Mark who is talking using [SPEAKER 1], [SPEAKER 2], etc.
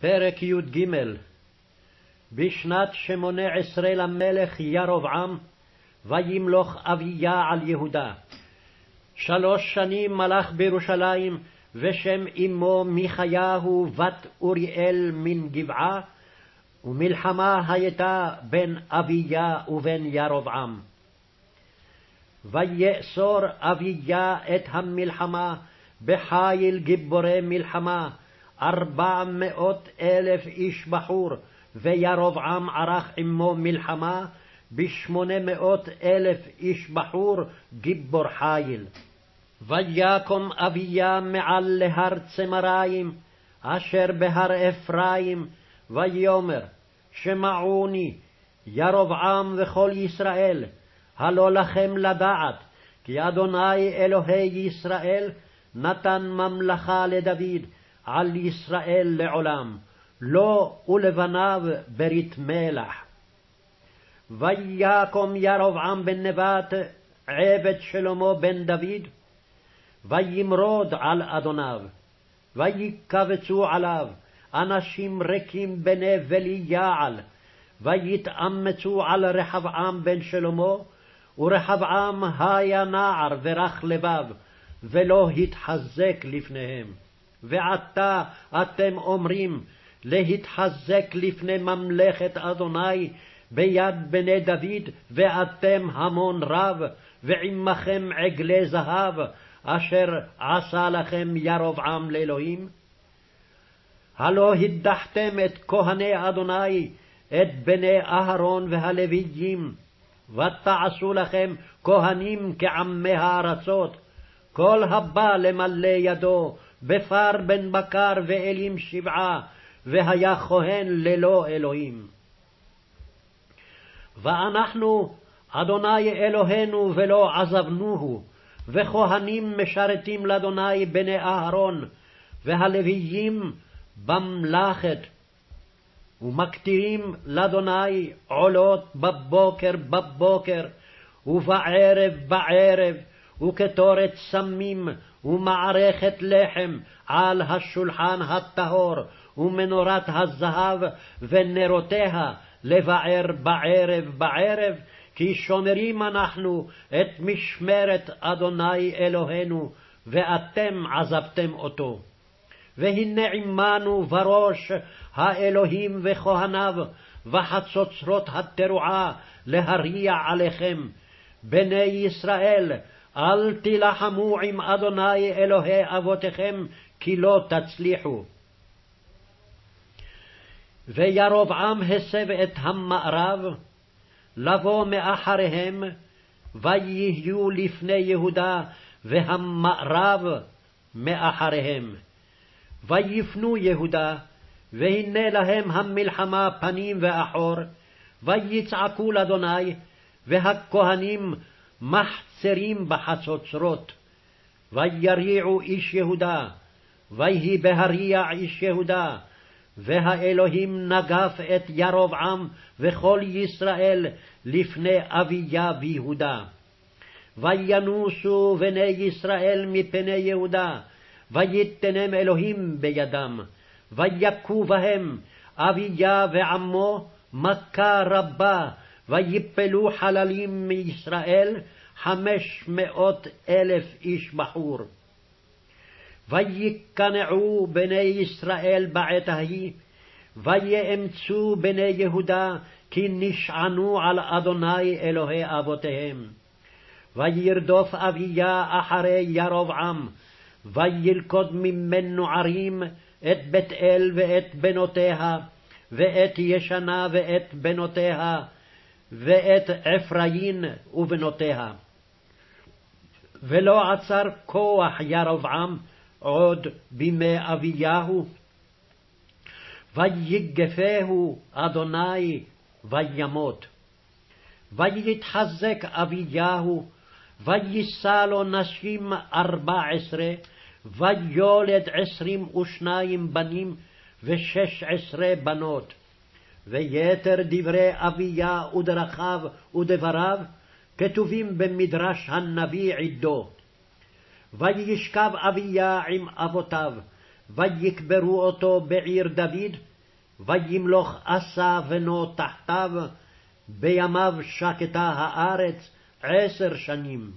[SPEAKER 1] פרק י"ג בשנת שמונה עשרה למלך ירבעם, וימלוך אביה על יהודה. שלוש שנים מלך בירושלים, ושם אמו מיכיהו בת אוריאל מן גבעה, ומלחמה הייתה בין אביה ובין ירבעם. ויאסור אביה את המלחמה בחיל גיבורי מלחמה, ארבע מאות אלף איש בחור, וירבעם ערך עמו מלחמה בשמונה מאות אלף איש בחור, גיבור חיל. ויקום אביה מעל להר צמריים, אשר בהר אפרים, ויאמר, שמעוני, ירבעם וכל ישראל, הלא לכם לדעת, כי אדוני אלוהי ישראל נתן ממלכה לדוד, על ישראל לעולם, לו ולבניו ברית מלח. ויקום ירבעם בן נבט, עבד שלמה בן דוד, וימרוד על אדוניו, ויקבצו עליו אנשים ריקים בני בליעל, ויתאמצו על רחבעם בן שלמה, ורחבעם היה נער ורך לבב, ולא התחזק לפניהם. ועתה אתם אומרים, להתחזק לפני ממלכת אדוני ביד בני דוד, ואתם המון רב, ועמכם עגלי זהב, אשר עשה לכם ירבעם לאלוהים? הלא הדחתם את כהני אדוני, את בני אהרון והלוויים, ותעשו לכם כהנים כעמי הארצות, כל הבא למלא ידו, בפר בן בקר ואלים שבעה, והיה כהן ללא אלוהים. ואנחנו, אדוני אלוהינו ולא עזבנוהו, וכהנים משרתים לאדוני בני אהרון, והלוויים במלאכת, ומקטירים לאדוני עולות בבוקר בבוקר, ובערב בערב, וכתורת סמים, ומערכת לחם על השולחן הטהור, ומנורת הזהב ונרותיה לבער בערב בערב, כי שומרים אנחנו את משמרת אדוני אלוהינו, ואתם עזבתם אותו. והנה עמנו בראש האלוהים וכהניו, וחצוצרות התרועה להריע עליכם. בני ישראל, אל תילחמו עם אדוני אלוהי אבותיכם, כי לא תצליחו. וירבעם הסב את המערב, לבוא מאחריהם, ויהיו לפני יהודה, והמערב מאחריהם. ויפנו יהודה, והנה להם המלחמה פנים ואחור, ויצעקו לאדוני, והכהנים מחצרים בחצוצרות. ויריעו איש יהודה, ויהי בהריע איש יהודה, והאלוהים נגף את ירבעם וכל ישראל לפני אביה ויהודה. וינוסו בני ישראל מפני יהודה, ויתנם אלוהים בידם, ויכו בהם אביה ועמו מכה רבה, ויפלו חללים מישראל חמש מאות אלף איש בחור. ויקנעו בני ישראל בעת ההיא, ויאמצו בני יהודה, כי נשענו על אדוני אלוהי אבותיהם. וירדוף אביה אחרי ירבעם, וילכוד ממנו ערים את בית אל ואת בנותיה, ואת ישנה ואת בנותיה, ואת עפרין ובנותיה. ולא עצר כוח ירבעם עוד בימי אביהו. ויגפהו אדוני וימות. ויתחזק אביהו, ויישא לו נשים ארבע עשרה, ויולד עשרים ושניים בנים ושש עשרה בנות. ויתר דברי אביה ודרכיו ודבריו כתובים במדרש הנביא עדו. וישכב אביה עם אבותיו, ויקברו אותו בעיר דוד, וימלוך אסא בנו תחתיו, בימיו שקטה הארץ עשר שנים.